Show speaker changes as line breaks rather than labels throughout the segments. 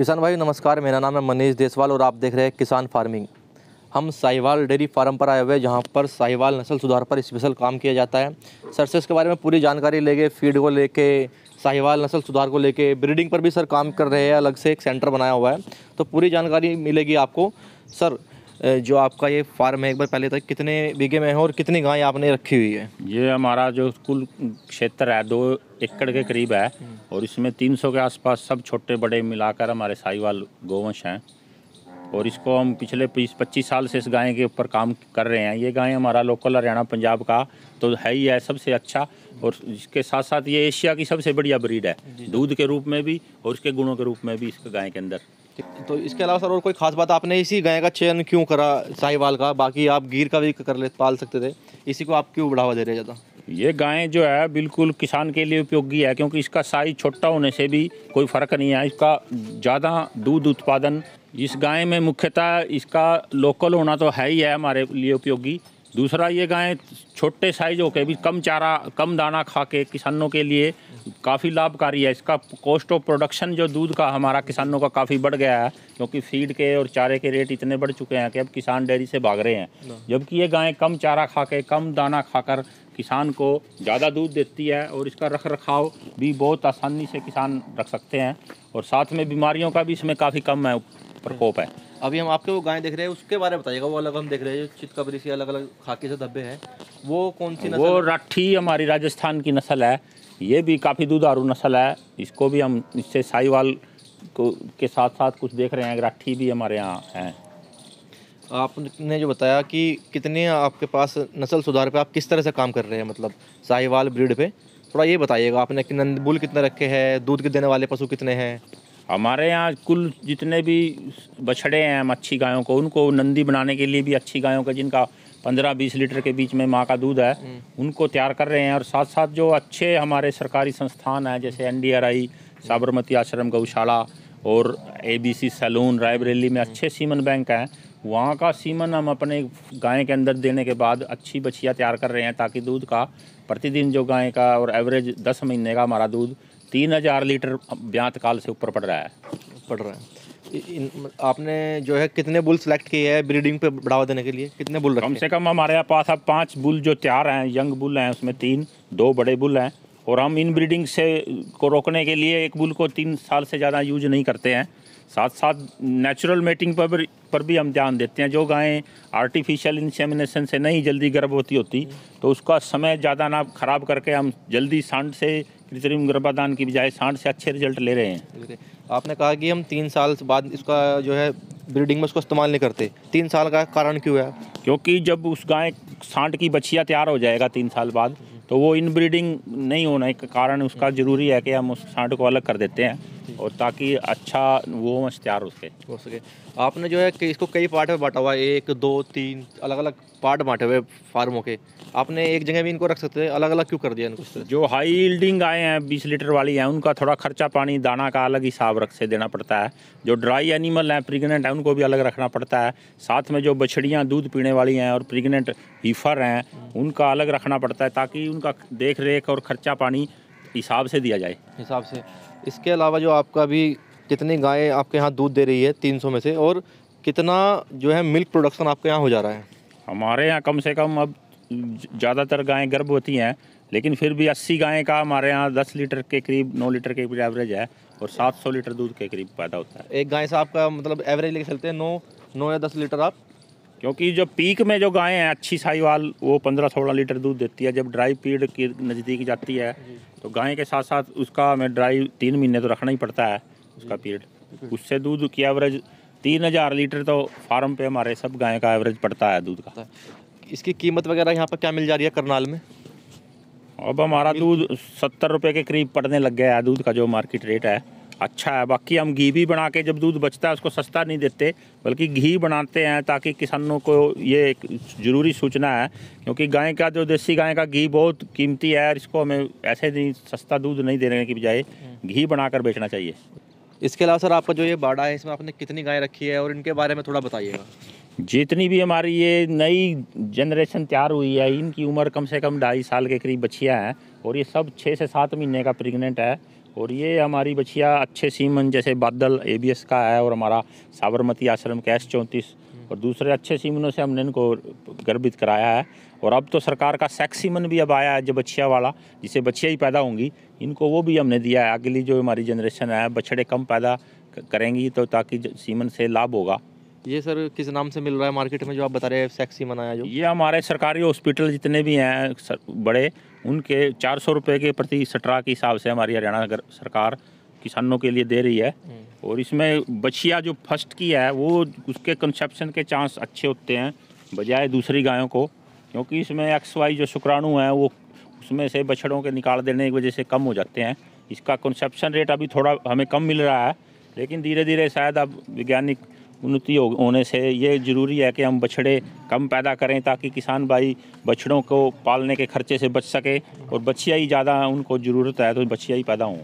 किसान भाई, नमस्कार। मेरा नाम है मनीष देसवाल और आप देख रहे हैं किसान फ़ार्मिंग। हम साहिवाल डेयरी फार्म पर आए हुए हैं, जहाँ पर साहिवाल नस्ल सुधार पर स्पेशल काम किया जाता है। सर से इसके बारे में पूरी जानकारी लेके, फ़ीड को लेके, साहिवाल नस्ल सुधार को लेके, ब्रीडिंग पर भी सर काम कर रहे हैं, अलग से एक सेंटर बनाया हुआ है। तो पूरी जानकारी मिलेगी आपको। सर जो आपका ये फार्म है एक बार पहले तक कितने बीघे में है और कितनी गाय आपने रखी हुई है?
ये हमारा जो कुल क्षेत्र है दो एकड़ के करीब है और इसमें 300 के आसपास सब छोटे बड़े मिलाकर हमारे साहिवाल गोवंश हैं। और इसको हम पिछले 20 25 साल से इस गाय के ऊपर काम कर रहे हैं। ये गाय हमारा लोकल हरियाणा पंजाब का तो है ही है सबसे अच्छा। और इसके साथ साथ ये एशिया की सबसे बढ़िया ब्रीड है दूध के रूप में भी और इसके गुणों के रूप में भी इसके गाय के अंदर।
तो इसके अलावा सर और कोई खास बात, आपने इसी गाय का चयन क्यों करा, साहिवाल का? बाकी आप गिर का भी कर ले पाल सकते थे। इसी को आप क्यों बढ़ावा दे रहे ज़्यादा?
ये गाय जो है, बिल्कुल किसान के लिए उपयोगी है, क्योंकि इसका साइज़ छोटा होने से भी कोई फ़र्क नहीं है। इसका ज़्यादा दूध उत्पादन, इस गाय में मुख्यतः इसका लोकल होना तो है ही है हमारे लिए उपयोगी। दूसरा, ये गाय छोटे साइज़ होकर भी कम चारा, कम दाना खा के किसानों के लिए काफ़ी लाभकारी है। इसका कॉस्ट ऑफ़ प्रोडक्शन जो दूध का हमारा किसानों का काफ़ी बढ़ गया है क्योंकि फ़ीड के और चारे के रेट इतने बढ़ चुके हैं कि अब किसान डेयरी से भाग रहे हैं। जबकि ये गाय कम चारा खा के कम दाना खाकर किसान को ज़्यादा दूध देती है और इसका रख रखाव भी बहुत आसानी से किसान रख सकते हैं और साथ में बीमारियों का भी इसमें काफ़ी कम है प्रकोप है।
अभी हम आपके वो गाय देख रहे हैं उसके बारे में बताइएगा वो अलग हम देख रहे हैं जो चितकबरी से अलग अलग खाके से धब्बे हैं वो कौन सी नस्ल
वो राठी हमारी राजस्थान की नस्ल है। ये भी काफ़ी दुधारू नस्ल है। इसको भी हम इससे साहिवाल को के साथ साथ कुछ देख रहे हैं राठी भी हमारे यहाँ हैं।
आपने जो बताया कि कितने आपके पास नस्ल सुधार पे आप किस तरह से काम कर रहे हैं मतलब साहिवाल ब्रीड पे थोड़ा ये बताइएगा आपने कि नंद बुल कितने रखे हैं दूध के देने वाले पशु कितने हैं?
हमारे यहाँ कुल जितने भी बछड़े हैं हम अच्छी गायों को उनको नंदी बनाने के लिए भी अच्छी गायों का जिनका पंद्रह बीस लीटर के बीच में माँ का दूध है उनको तैयार कर रहे हैं और साथ साथ जो अच्छे हमारे सरकारी संस्थान हैं जैसे एनडीआरआई साबरमती आश्रम गौशाला और A B C salon Raebareli में अच्छे सीमन बैंक हैं वहाँ का सीमन हम अपने गाय के अंदर देने के बाद अच्छी बछिया तैयार कर रहे हैं ताकि दूध का प्रतिदिन जो गाय का और एवरेज दस महीने का हमारा दूध तीन हज़ार लीटर ब्यांत काल से ऊपर पड़ रहा है।
पड़ रहा हैं। इन, आपने जो है कितने बुल सेलेक्ट किए हैं ब्रीडिंग पे बढ़ावा देने के लिए? कितने बुल
कम से कम हमारे यहाँ पास अब पाँच बुल जो तैयार हैं यंग बुल हैं उसमें तीन दो बड़े बुल हैं। और हम इन ब्रीडिंग से को रोकने के लिए एक बुल को तीन साल से ज़्यादा यूज़ नहीं करते हैं। साथ साथ नेचुरल मेटिंग पर भी पर भी हम ध्यान देते हैं। जो गायें आर्टिफिशियल इंसेमिनेशन से नहीं जल्दी गर्भवती होती तो उसका समय ज़्यादा ना खराब करके हम जल्दी सांड से कृत्रिम गर्भाधान की बजाय सांड से अच्छे रिज़ल्ट ले रहे हैं।
आपने कहा कि हम तीन साल बाद इसका जो है ब्रीडिंग में उसको इस्तेमाल नहीं करते। तीन साल का कारण क्यों है?
क्योंकि जब उस गाय सांड की बछिया तैयार हो जाएगा तीन साल बाद तो वो इन ब्रीडिंग नहीं होने के कारण उसका ज़रूरी है कि हम उस सांड को अलग कर देते हैं। और ताकि अच्छा वो तैयार हो सके।
हो सके। आपने जो है कि इसको कई पार्ट में बांटा हुआ है। एक दो तीन अलग अलग पार्ट बांटे हुए फार्मों के। आपने एक जगह भी इनको रख सकते हैं? अलग अलग क्यों कर दिया इनको?
जो हाई यील्डिंग आए हैं बीस लीटर वाली हैं उनका थोड़ा खर्चा पानी दाना का अलग हिसाब रख से देना पड़ता है। जो ड्राई एनिमल हैं प्रेगनेंट हैं उनको भी अलग रखना पड़ता है। साथ में जो बछड़ियाँ दूध पीने वाली हैं और प्रेगनेंट हीफर हैं उनका अलग रखना पड़ता है ताकि उनका देख रेख और खर्चा पानी हिसाब से दिया जाए।
हिसाब से। इसके अलावा जो आपका अभी कितनी गायें आपके यहाँ दूध दे रही है तीन सौ में से और कितना जो है मिल्क प्रोडक्शन आपके यहाँ हो जा रहा है?
हमारे यहाँ कम से कम अब ज़्यादातर गायें गर्भवती हैं लेकिन फिर भी 80 गायें का हमारे यहाँ 10 लीटर के करीब 9 लीटर के करीब एवरेज है और 700 लीटर दूध के करीब पैदा होता है।
एक गाय से आपका मतलब एवरेज लेके चलते हैं नौ नौ या दस लीटर आप?
क्योंकि जो पीक में जो गायें हैं अच्छी साहिवाल वो 15-16 लीटर दूध देती है। जब ड्राई पीरियड के नज़दीक जाती है तो गाय के साथ साथ उसका हमें ड्राई तीन महीने तो रखना ही पड़ता है उसका पीरियड उससे दूध की एवरेज तीन हज़ार लीटर तो फार्म पे हमारे सब गाय का एवरेज पड़ता है दूध का।
इसकी कीमत वगैरह यहाँ पर क्या मिल जा रही है करनाल में?
अब हमारा दूध सत्तर रुपये के करीब पड़ने लग गया है दूध का जो मार्केट रेट है। अच्छा है। बाकी हम घी भी बना के जब दूध बचता है उसको सस्ता नहीं देते बल्कि घी बनाते हैं ताकि किसानों को ये एक ज़रूरी सूचना है क्योंकि गाय का जो देसी गाय का घी बहुत कीमती है और इसको हमें ऐसे नहीं सस्ता दूध नहीं देने की बजाय घी बनाकर बेचना चाहिए।
इसके अलावा सर आपका जो ये बाड़ा है इसमें आपने कितनी गाय रखी है और इनके बारे में थोड़ा बताइएगा।
जितनी भी हमारी ये नई जनरेशन तैयार हुई है इनकी उम्र कम से कम ढाई साल के करीब बच्चियाँ हैं और ये सब छः से सात महीने का प्रेग्नेंट है। और ये हमारी बछिया अच्छे सीमन जैसे बादल एबीएस का है और हमारा साबरमती आश्रम का एस चौंतीस। और दूसरे अच्छे सीमनों से हमने इनको गर्भित कराया है। और अब तो सरकार का सेक्स सीमन भी अब आया है जो बछिया वाला जिसे बछिया ही पैदा होंगी। इनको वो भी हमने दिया है। अगली जो हमारी जनरेशन है बछड़े कम पैदा करेंगी तो ताकि सीमन से लाभ होगा।
ये सर किस नाम से मिल रहा है मार्केट में जो आप बता रहे हैं सेक्सी मनाया जो?
ये हमारे सरकारी हॉस्पिटल जितने भी हैं बड़े उनके चार सौ रुपये के प्रति सटरा के हिसाब से हमारी हरियाणा सरकार किसानों के लिए दे रही है। और इसमें बछिया जो फ़र्स्ट की है वो उसके कंसेप्शन के चांस अच्छे होते हैं बजाय दूसरी गायों को क्योंकि इसमें एक्स वाई जो शुक्राणु हैं वो उसमें से बछड़ों के निकाल देने की वजह से कम हो जाते हैं। इसका कंसेप्शन रेट अभी थोड़ा हमें कम मिल रहा है लेकिन धीरे धीरे शायद अब वैज्ञानिक उन्नति होने से ये ज़रूरी है कि हम बछड़े कम पैदा करें ताकि किसान भाई बछड़ों को पालने के खर्चे से बच सके और बछिया ही ज़्यादा उनको ज़रूरत है तो बछिया ही पैदा हों।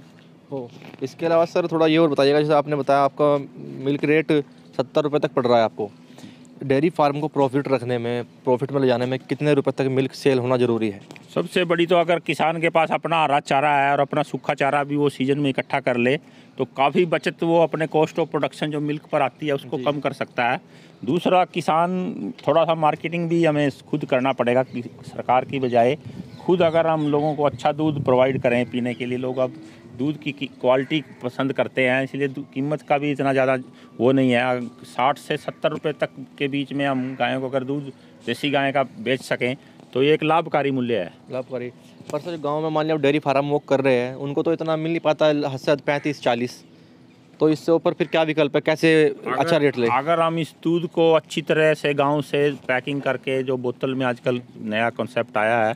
हो। इसके अलावा सर थोड़ा ये और बताइएगा, जैसे आपने बताया आपका मिल्क रेट सत्तर रुपये तक पड़ रहा है आपको। डेयरी फार्म को प्रॉफिट रखने में प्रॉफिट में ले जाने में कितने रुपए तक मिल्क सेल होना ज़रूरी है?
सबसे बड़ी तो अगर किसान के पास अपना हरा चारा है और अपना सूखा चारा भी वो सीज़न में इकट्ठा कर ले तो काफ़ी बचत वो अपने कॉस्ट ऑफ़ प्रोडक्शन जो मिल्क पर आती है उसको कम कर सकता है। दूसरा किसान थोड़ा सा मार्केटिंग भी हमें खुद करना पड़ेगा सरकार की बजाय खुद अगर हम लोगों को अच्छा दूध प्रोवाइड करें पीने के लिए लोग अब दूध की क्वालिटी पसंद करते हैं इसलिए कीमत का भी इतना ज़्यादा वो नहीं है। साठ से सत्तर रुपये तक के बीच में हम गायों को अगर दूध देसी गाय का बेच सकें तो ये एक लाभकारी मूल्य है।
लाभकारी। पर सर गाँव में मान लिया डेयरी फार्म वो कर रहे हैं उनको तो इतना मिल नहीं पाता हद से पैंतीस चालीस। तो इससे ऊपर फिर क्या विकल्प है? कैसे अच्छा रेट ले?
अगर हम इस दूध को अच्छी तरह से गाँव से पैकिंग करके जो बोतल में आजकल नया कॉन्सेप्ट आया है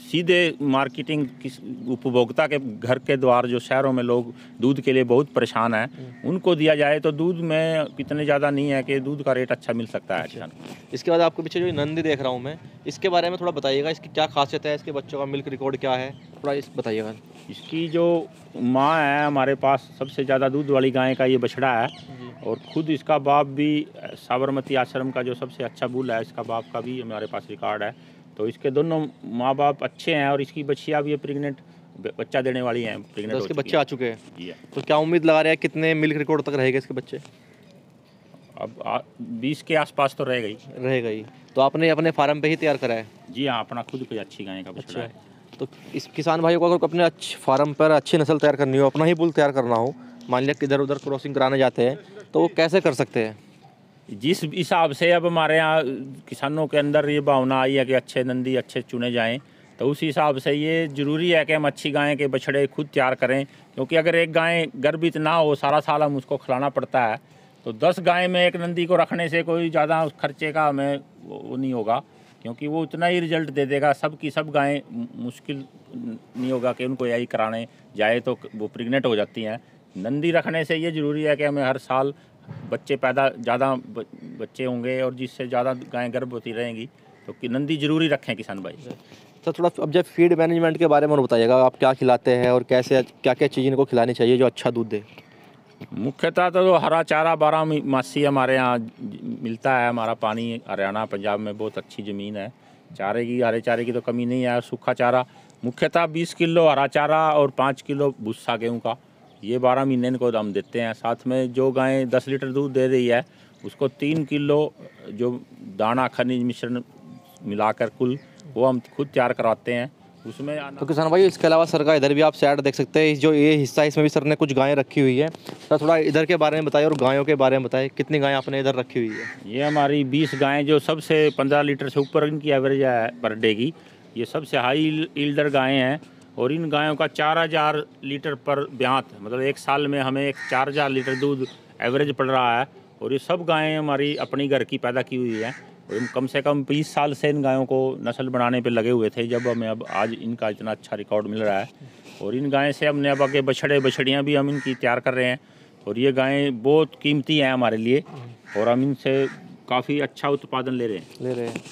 सीधे मार्केटिंग किस उपभोक्ता के घर के द्वार जो शहरों में लोग दूध के लिए बहुत परेशान हैं उनको दिया जाए तो दूध में इतने ज़्यादा नहीं है कि दूध का रेट अच्छा मिल सकता है किसान।
इसके बाद आपके पीछे जो नंदी देख रहा हूँ मैं इसके बारे में थोड़ा बताइएगा इसकी क्या खासियत है इसके बच्चों का मिल्क रिकॉर्ड क्या है थोड़ा इस बताइएगा।
इसकी जो माँ है हमारे पास सबसे ज़्यादा दूध वाली गाय का ये बछड़ा है और खुद इसका बाप भी साबरमती आश्रम का जो सबसे अच्छा बुल है इसका बाप का भी हमारे पास रिकॉर्ड है। तो इसके दोनों माँ बाप अच्छे हैं और इसकी बच्चियाँ भी प्रेगनेंट बच्चा देने वाली हैं
तो
प्रेग्नेंट
इसके बच्चे आ चुके हैं?
जी
तो क्या उम्मीद लगा रहे हैं कितने मिल्क रिकॉर्ड तक रहेगा इसके बच्चे?
अब बीस के आसपास तो रह गई।
रह गई। तो आपने अपने फार्म पे ही तैयार करा है?
जी हाँ अपना खुद कोई अच्छी गाय का बछड़ा
अच्छा।
है।
तो इस किसान भाइयों को अगर अपने अच्छे फार्म पर अच्छी नस्ल तैयार करनी हो अपना ही बुल तैयार करना हो मान लिया किधर उधर क्रॉसिंग कराने जाते हैं तो वो कैसे कर सकते हैं?
जिस हिसाब से अब हमारे यहाँ किसानों के अंदर ये भावना आई है कि अच्छे नंदी अच्छे चुने जाएँ तो उस हिसाब से ये ज़रूरी है कि हम अच्छी गायें के बछड़े खुद तैयार करें, क्योंकि अगर एक गाय गर्भित ना हो, सारा साल हम उसको खिलाना पड़ता है तो दस गाय में एक नंदी को रखने से कोई ज़्यादा खर्चे का हमें वो नहीं होगा, क्योंकि वो उतना ही रिज़ल्ट दे देगा, सब की सब गायें मुश्किल नहीं होगा कि उनको यही कराने, जाए तो वो प्रेग्नेंट हो जाती हैं। नंदी रखने से ये ज़रूरी है कि हमें हर साल बच्चे पैदा ज़्यादा बच्चे होंगे और जिससे ज़्यादा गायें गर्भवती रहेंगी तो कि नंदी ज़रूरी रखें किसान भाई।
सर थोड़ा अब जब फ़ीड मैनेजमेंट के बारे में बताइएगा आप क्या खिलाते हैं और कैसे क्या क्या चीज़ इनको खिलानी चाहिए जो अच्छा दूध दे?
मुख्यतः तो हरा चारा बारह मासी हमारे यहाँ मिलता है हमारा पानी हरियाणा पंजाब में बहुत अच्छी ज़मीन है। चारे की हरे चारे की तो कमी नहीं है सूखा चारा मुख्यतः बीस किलो हरा चारा और पाँच किलो भूसा गेहूँ का। ये बारह महीने इनको हम देते हैं। साथ में जो गाय दस लीटर दूध दे रही है उसको तीन किलो जो दाना खनिज मिश्रण मिलाकर कुल वो हम खुद तैयार करवाते हैं। उसमें
तो किसान भाई इसके अलावा सर का इधर भी आप सैड देख सकते हैं। इस जो ये हिस्सा है इसमें भी सर ने कुछ गायें रखी हुई है। सर थोड़ा इधर के बारे में बताइए और गायों के बारे में बताइए कितनी गायें आपने इधर रखी हुई है?
ये हमारी 20 गायें जो सबसे 15 लीटर से ऊपर इनकी एवरेज है पर डे की। ये सबसे हाई ईल्डर गायें हैं। और इन गायों का 4000 लीटर पर ब्यात मतलब एक साल में हमें एक 4000 लीटर दूध एवरेज पड़ रहा है और ये सब गायें हमारी अपनी घर की पैदा की हुई हैं। और हम कम से कम 20 साल से इन गायों को नस्ल बनाने पे लगे हुए थे जब हमें अब आज इनका इतना अच्छा रिकॉर्ड मिल रहा है। और इन गायें से हमने अब आगे बछड़े बछड़ियाँ भी हम इनकी तैयार कर रहे हैं। और ये गायें बहुत कीमती हैं हमारे लिए और हम इनसे काफ़ी अच्छा उत्पादन ले रहे हैं।
ले रहे हैं।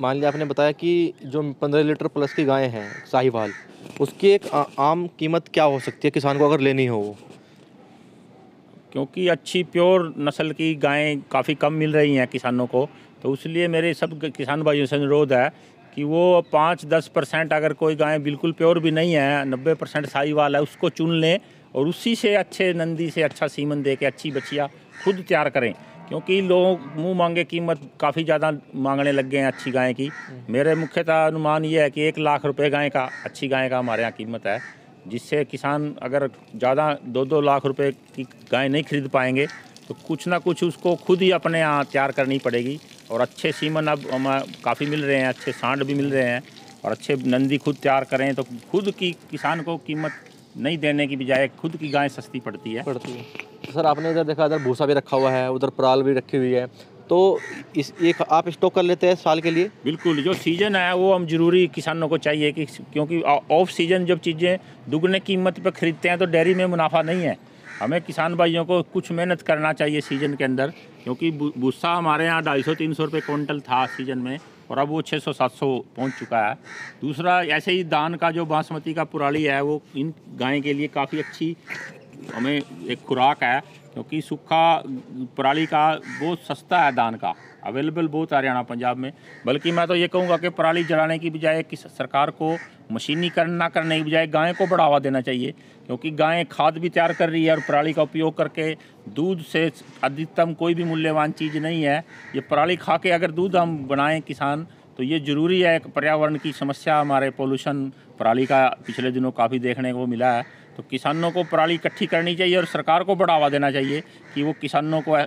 मान लिया आपने बताया कि जो पंद्रह लीटर प्लस की गायें हैं साहिवाल उसकी एक आ, आम कीमत क्या हो सकती है किसान को अगर लेनी हो? वो
क्योंकि अच्छी प्योर नस्ल की गायें काफ़ी कम मिल रही हैं किसानों को तो इसलिए मेरे सब किसान भाइयों से अनुरोध है कि वो पाँच दस परसेंट अगर कोई गाय बिल्कुल प्योर भी नहीं है नब्बे परसेंट साहीवाल है उसको चुन लें और उसी से अच्छे नंदी से अच्छा सीमन दे के अच्छी बच्चियाँ खुद तैयार करें। क्योंकि लोग मुँह मांगे कीमत काफ़ी ज़्यादा मांगने लग गए हैं अच्छी गाय की। मेरे मुख्यतः अनुमान ये है कि एक लाख रुपए गाय का, अच्छी गाय का हमारे यहाँ कीमत है, जिससे किसान अगर ज़्यादा दो दो लाख रुपए की गाय नहीं खरीद पाएँगे तो कुछ ना कुछ उसको खुद ही अपने यहाँ तैयार करनी पड़ेगी। और अच्छे सीमन अब हमें काफ़ी मिल रहे हैं, अच्छे सांड भी मिल रहे हैं, और अच्छे नंदी खुद तैयार करें तो खुद की किसान को कीमत नहीं देने की बजाय खुद की गाय सस्ती पड़ती है।
पड़ती है। सर, आपने इधर देखा इधर भूसा भी रखा हुआ है, उधर पराल भी रखी हुई है। तो इस एक आप स्टॉक कर लेते हैं साल के लिए?
बिल्कुल, जो सीज़न है वो हम ज़रूरी किसानों को चाहिए कि क्योंकि ऑफ़ सीज़न जब चीज़ें दुगने कीमत पर खरीदते हैं तो डेयरी में मुनाफा नहीं है। हमें किसान भाइयों को कुछ मेहनत करना चाहिए सीज़न के अंदर, क्योंकि भूसा हमारे यहाँ ढाई सौ, तीन सौ रुपये क्विंटल था सीज़न में, और अब वो छः सौ, सात सौ पहुँच चुका है। दूसरा, ऐसे ही धान का, जो बासमती का पुराली है, वो इन गाय के लिए काफ़ी अच्छी हमें एक खुराक है, क्योंकि सूखा पराली का बहुत सस्ता है धान का अवेलेबल बहुत हरियाणा, पंजाब में। बल्कि मैं तो ये कहूँगा कि पराली जलाने की बजाय कि सरकार को मशीनीकरण ना करने की बजाय गाय को बढ़ावा देना चाहिए, क्योंकि गायें खाद भी तैयार कर रही है और पराली का उपयोग करके दूध से अधिकतम कोई भी मूल्यवान चीज़ नहीं है। ये पराली खा के अगर दूध हम बनाएँ किसान तो ये ज़रूरी है एक पर्यावरण की समस्या, हमारे पोल्यूशन पराली का पिछले दिनों काफ़ी देखने को मिला है। तो किसानों को पराली इकट्ठी करनी चाहिए और सरकार को बढ़ावा देना चाहिए कि वो किसानों को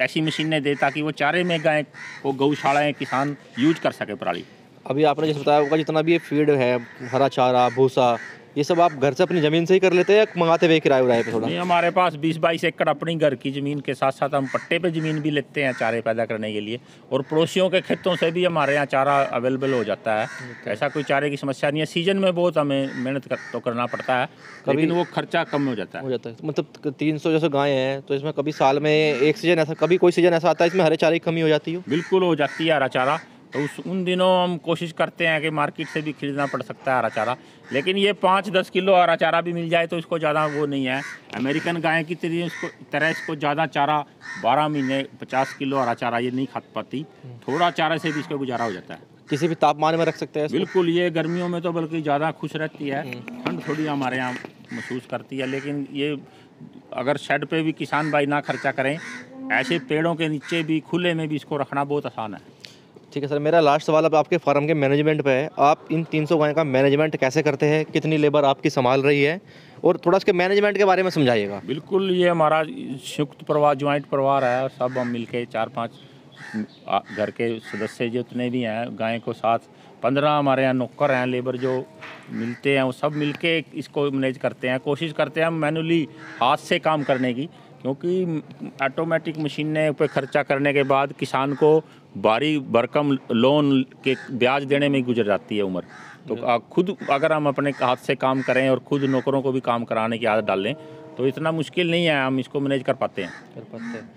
ऐसी मशीनें दे ताकि वो चारे में गाय को गौशालाएँ किसान यूज़ कर सके पराली।
अभी आपने जैसे बताया होगा जितना भी ये फ़ीड है, हरा चारा, भूसा ये सब आप घर से अपनी ज़मीन से ही कर लेते हैं या मंगाते हुए किराए उराए पे थोड़ा?
नहीं हमारे पास बीस बाईस एकड़ अपनी घर की ज़मीन के साथ साथ हम पट्टे पे ज़मीन भी लेते हैं चारे पैदा करने के लिए और पड़ोसियों के खेतों से भी हमारे यहाँ चारा अवेलेबल हो जाता है। ऐसा कोई चारे की समस्या नहीं है। सीज़न में बहुत हमें मेहनत कर, तो करना पड़ता है लेकिन वो खर्चा कम हो जाता है।
हो जाता है। मतलब तीन सौ जैसे गाय हैं तो इसमें कभी साल में एक सीज़न ऐसा कभी कोई सीज़न ऐसा आता है इसमें हरे चारे की कमी हो जाती है?
बिल्कुल हो जाती है हरा चारा। तो उस उन दिनों हम कोशिश करते हैं कि मार्केट से भी खरीदना पड़ सकता है हरा चारा। लेकिन ये पाँच दस किलो हरा चारा भी मिल जाए तो इसको ज़्यादा वो नहीं है। अमेरिकन गाय की तरह इसको तरह इसको ज़्यादा चारा बारह महीने पचास किलो हरा चारा ये नहीं खा पाती। थोड़ा चारा से भी इसका गुजारा हो जाता है।
किसी भी तापमान में रख सकते हैं
बिल्कुल ये गर्मियों में तो बल्कि ज़्यादा खुश रहती है। ठंड थोड़ी हमारे यहाँ महसूस करती है लेकिन ये अगर शेड पे भी किसान भाई ना खर्चा करें ऐसे पेड़ों के नीचे भी खुले में भी इसको रखना बहुत आसान है।
ठीक है सर, मेरा लास्ट सवाल अब आपके फार्म के मैनेजमेंट पे है। आप इन 300 गाय का मैनेजमेंट कैसे करते हैं? कितनी लेबर आपकी संभाल रही है? और थोड़ा इसके मैनेजमेंट के बारे में समझाइएगा।
बिल्कुल, ये हमारा संयुक्त परिवार ज्वाइंट परिवार है, सब हम मिलके चार पाँच घर के सदस्य जितने भी हैं, गाय को साथ, पंद्रह हमारे यहाँ नौकर हैं लेबर जो मिलते हैं, वो सब मिलके इसको मैनेज करते हैं। कोशिश करते हैं हम मैनुअली हाथ से काम करने की, क्योंकि ऑटोमेटिक मशीनें पे खर्चा करने के बाद किसान को भारी भरकम लोन के ब्याज देने में गुजर जाती है उम्र। तो आ- खुद अगर हम अपने हाथ से काम करें और खुद नौकरों को भी काम कराने की आदत डालें तो इतना मुश्किल नहीं है हम इसको मैनेज कर पाते हैं।
कर पाते हैं।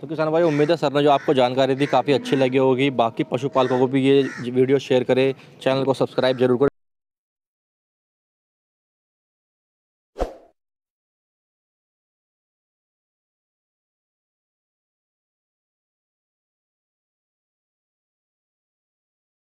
तो किसान भाई उम्मीद है सर ने जो आपको जानकारी दी काफ़ी अच्छी लगी होगी। बाकी पशुपालकों को भी ये वीडियो शेयर करें चैनल को सब्सक्राइब ज़रूर करें।